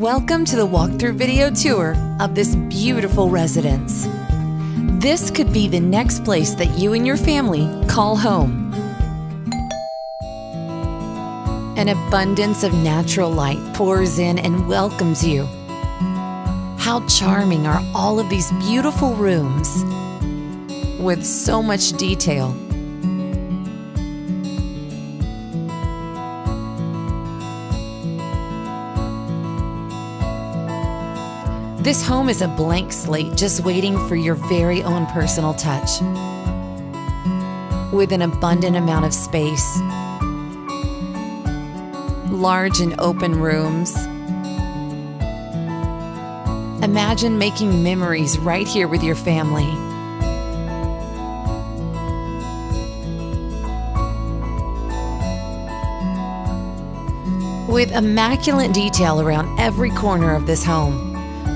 Welcome to the walkthrough video tour of this beautiful residence. This could be the next place that you and your family call home. An abundance of natural light pours in and welcomes you. How charming are all of these beautiful rooms with so much detail This home is a blank slate just waiting for your very own personal touch. With an abundant amount of space, large and open rooms. Imagine making memories right here with your family. With immaculate detail around every corner of this home.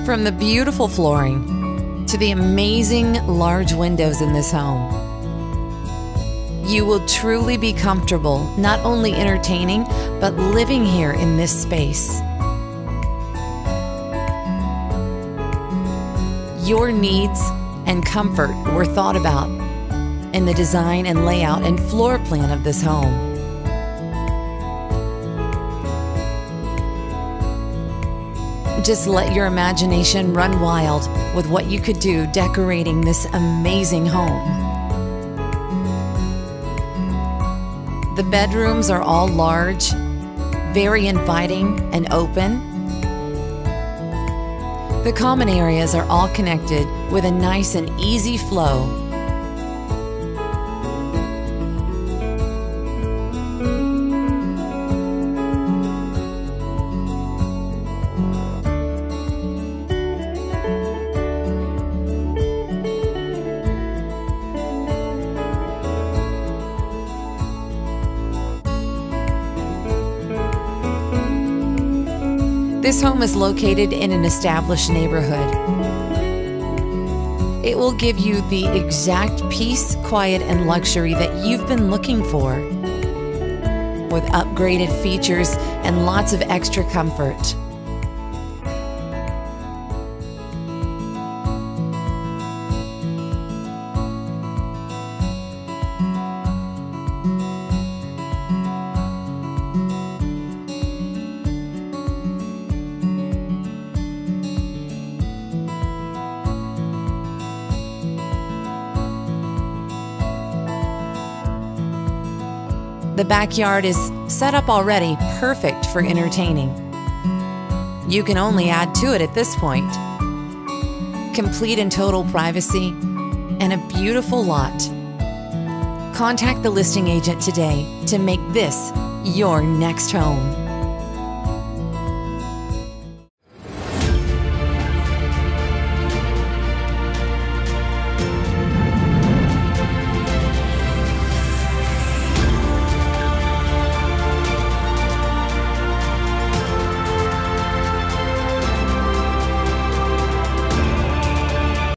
From the beautiful flooring to the amazing large windows in this home, you will truly be comfortable not only entertaining, but living here in this space. Your needs and comfort were thought about in the design and layout and floor plan of this home. Just let your imagination run wild with what you could do decorating this amazing home. The bedrooms are all large, very inviting and open. The common areas are all connected with a nice and easy flow This home is located in an established neighborhood. It will give you the exact peace, quiet, and luxury that you've been looking for, with upgraded features and lots of extra comfort. The backyard is set up already, perfect for entertaining. You can only add to it at this point. Complete and total privacy and a beautiful lot. Contact the listing agent today to make this your next home.